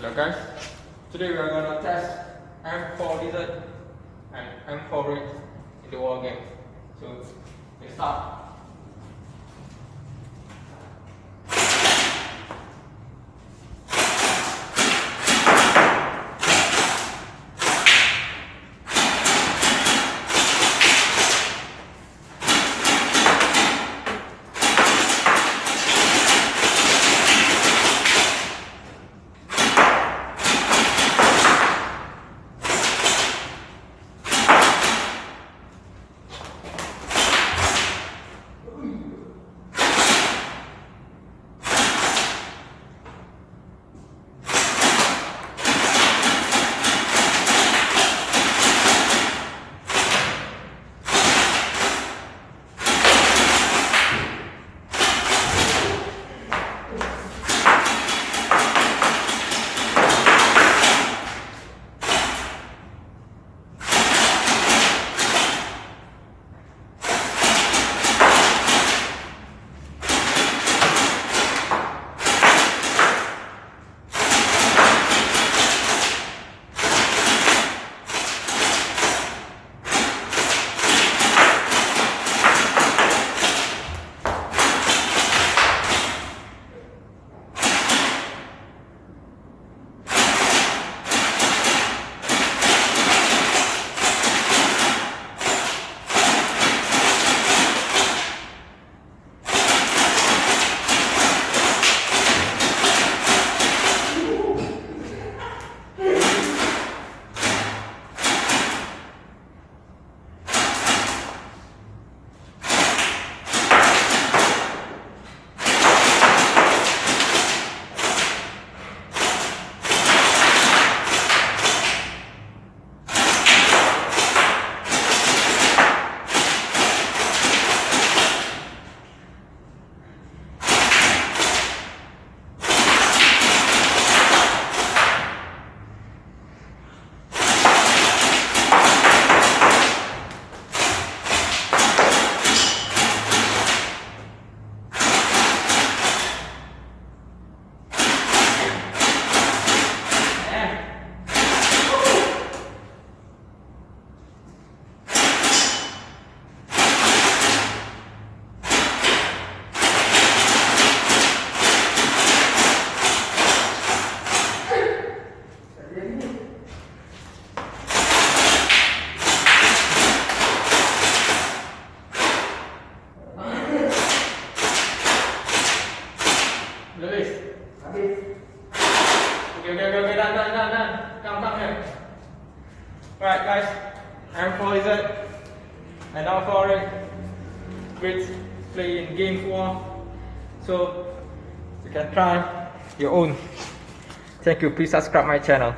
Hello guys, today we are gonna test M4 Desert and M4 Red in the war game. So let's start. Habis. Okay, okay, okay, okay, done, done, done, done. Come, come here. Alright, guys. M4 Desert and M4 Red. Great play in game 4. So, you can try your own. Thank you. Please subscribe my channel.